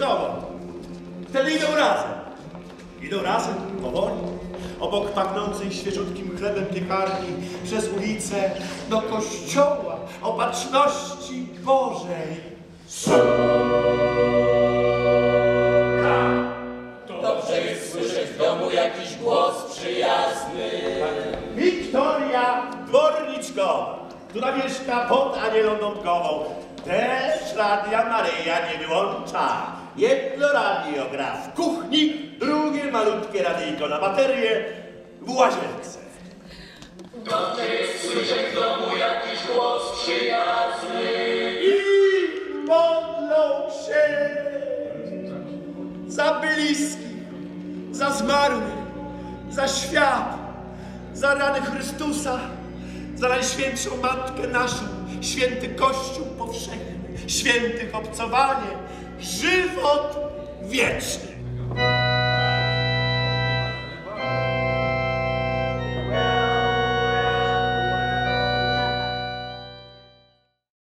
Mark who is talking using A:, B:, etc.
A: kogo. Wtedy idą razem. Idą razem, powoli, obok pachnącej świeżutkim chlebem piekarni, przez ulicę, do kościoła, opatrzności Bożej.
B: Dobrze jest słyszeć w domu jakiś głos przyjazny.
A: Wiktoria Dworniczkowa, która mieszka pod Anielą Dąbkową. Też Radia Maryja nie wyłącza. Jedno radio gra w kuchni, drugie malutkie radyjko na baterię w łazience.
B: Dobrze jest słyszeć w domu jakiś głos przyjazny.
A: I modlą się za bliskich, za zmarłych, za świat, za rany Chrystusa, za Najświętszą Matkę naszą, święty Kościół powszechny, świętych obcowanie, żywot wieczny.